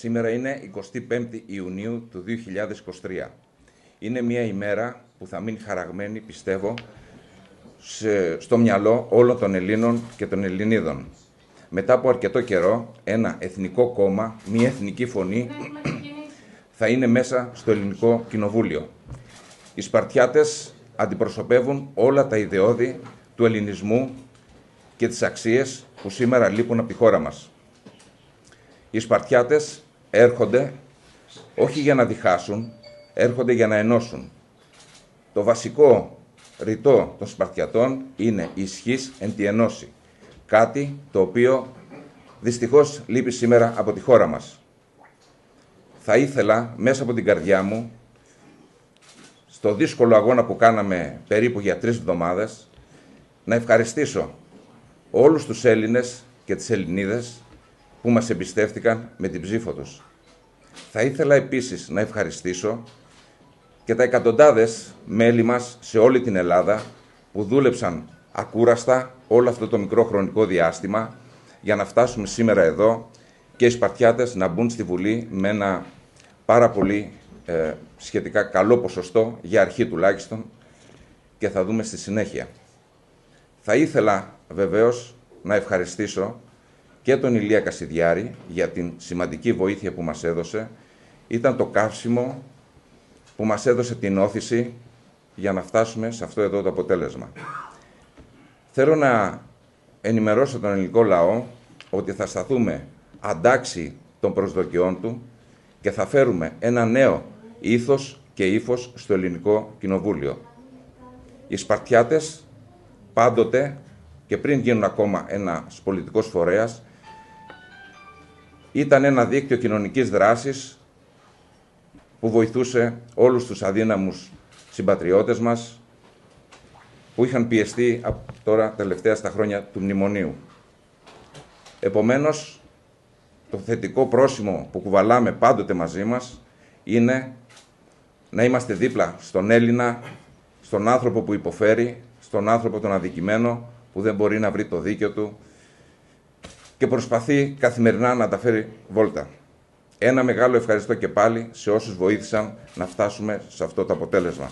Σήμερα είναι 25 Ιουνίου του 2023. Είναι μια ημέρα που θα μείνει χαραγμένη, πιστεύω, στο μυαλό όλων των Ελλήνων και των Ελληνίδων. Μετά από αρκετό καιρό, ένα εθνικό κόμμα, μια εθνική φωνή, θα είναι μέσα στο ελληνικό κοινοβούλιο. Οι Σπαρτιάτες αντιπροσωπεύουν όλα τα ιδεώδη του ελληνισμού και τις αξίες που σήμερα λείπουν από τη χώρα μας. Οι Σπαρτιάτες έρχονται όχι για να διχάσουν, έρχονται για να ενώσουν. Το βασικό ρητό των Σπαρτιατών είναι ισχύς εν τη ενώση. Κάτι το οποίο δυστυχώς λείπει σήμερα από τη χώρα μας. Θα ήθελα μέσα από την καρδιά μου, στο δύσκολο αγώνα που κάναμε περίπου για τρεις εβδομάδες, να ευχαριστήσω όλους τους Έλληνες και τις Ελληνίδες που μας εμπιστεύτηκαν με την ψήφο τους. Θα ήθελα επίσης να ευχαριστήσω και τα εκατοντάδες μέλη μας σε όλη την Ελλάδα που δούλεψαν ακούραστα όλο αυτό το μικρό χρονικό διάστημα για να φτάσουμε σήμερα εδώ και οι Σπαρτιάτες να μπουν στη Βουλή με ένα πάρα πολύ ε, σχετικά καλό ποσοστό, για αρχή τουλάχιστον, και θα δούμε στη συνέχεια. Θα ήθελα βεβαίως να ευχαριστήσω και τον Ηλία Κασιδιάρη για την σημαντική βοήθεια που μας έδωσε. Ήταν το καύσιμο που μας έδωσε την όθηση για να φτάσουμε σε αυτό εδώ το αποτέλεσμα. Θέλω να ενημερώσω τον ελληνικό λαό ότι θα σταθούμε αντάξει των προσδοκιών του και θα φέρουμε ένα νέο ήθος και ύφος στο ελληνικό κοινοβούλιο. Οι Σπαρτιάτες πάντοτε και πριν γίνουν ακόμα ένας πολιτικός φορέας, ήταν ένα δίκτυο κοινωνικής δράσης που βοηθούσε όλους τους αδύναμους συμπατριώτες μας που είχαν πιεστεί από τώρα τελευταία στα χρόνια του μνημονίου. Επομένως, το θετικό πρόσημο που κουβαλάμε πάντοτε μαζί μας είναι να είμαστε δίπλα στον Έλληνα, στον άνθρωπο που υποφέρει, στον άνθρωπο τον αδικημένο, που δεν μπορεί να βρει το δίκαιο του και προσπαθεί καθημερινά να τα φέρει βόλτα. Ένα μεγάλο ευχαριστώ και πάλι σε όσους βοήθησαν να φτάσουμε σε αυτό το αποτέλεσμα.